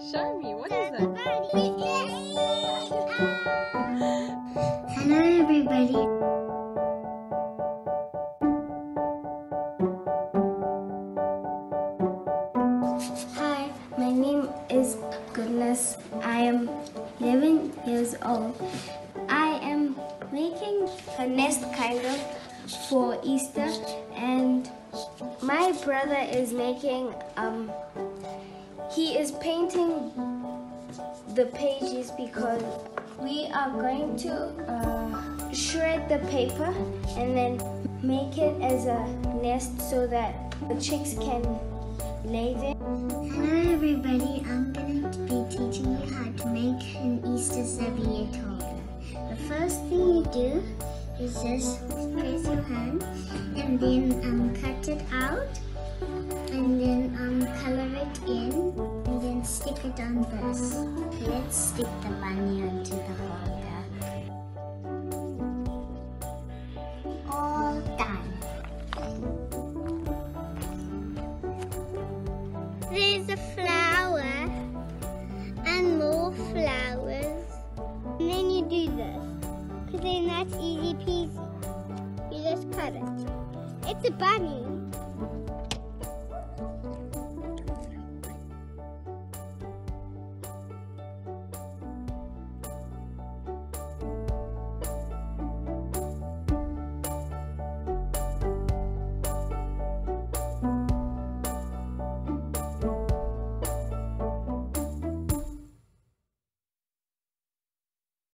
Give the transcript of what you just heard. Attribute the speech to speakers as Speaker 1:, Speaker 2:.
Speaker 1: Show me. What is it?
Speaker 2: Hello, everybody. Hi, my name is Goodness. I am 11 years old. I am making a nest kind of for Easter, and my brother is making um he is painting the pages because we are going to uh, shred the paper and then make it as a nest so that the chicks can lay there.
Speaker 3: Hello everybody, I'm going to be teaching you how to make an Easter serviette The first thing you do is just press your hand and then um, cut it out and then um, on this. Let's stick the bunny onto the holder. All done.
Speaker 2: There's a flower and more flowers. And then you do this. Because then that's easy peasy. You just cut it. It's a bunny.